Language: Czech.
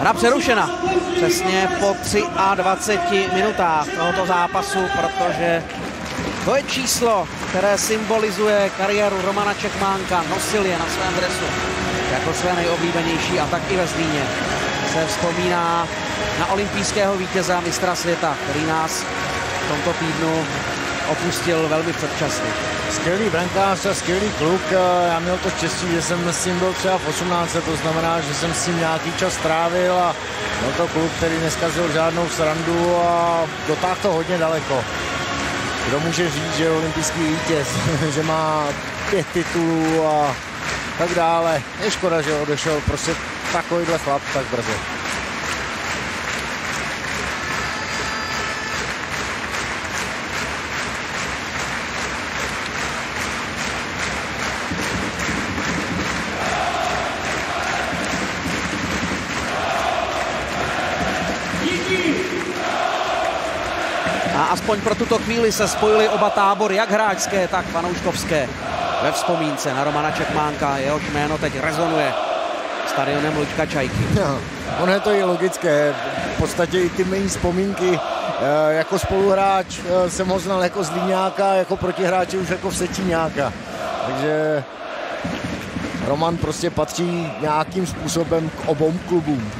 Hra přerušena. Přesně po 23 minutách tohoto zápasu, protože to je číslo, které symbolizuje kariéru Romana Čekmánka. Nosil je na svém dresu jako své nejoblíbenější a tak i ve Zlíně. Se vzpomíná na olympijského vítěze mistra světa, který nás v tomto týdnu opustil velmi předčasně. Skvělý brankář a skvělý kluk. Já měl to štěstí, že jsem s ním byl třeba v 18, to znamená, že jsem s ním nějaký čas strávil a byl to kluk, který neskazil žádnou srandu a dotáhl to hodně daleko. Kdo může říct, že je olympijský vítěz, že má pět titulů a tak dále. Je škoda, že odešel prostě takovýhle chlap tak brzo. A aspoň pro tuto chvíli se spojili oba tábory, jak hráčské, tak fanouškovské. Ve vzpomínce na Romana Čekmánka, jehož jméno teď rezonuje stadionem Luďka Čajky. No, ono je to i logické. V podstatě i ty mé vzpomínky eh, jako spoluhráč eh, jsem ho znal jako Zlíňáka, jako protihráče už jako Vsetíňáka. Takže Roman prostě patří nějakým způsobem k obou klubům.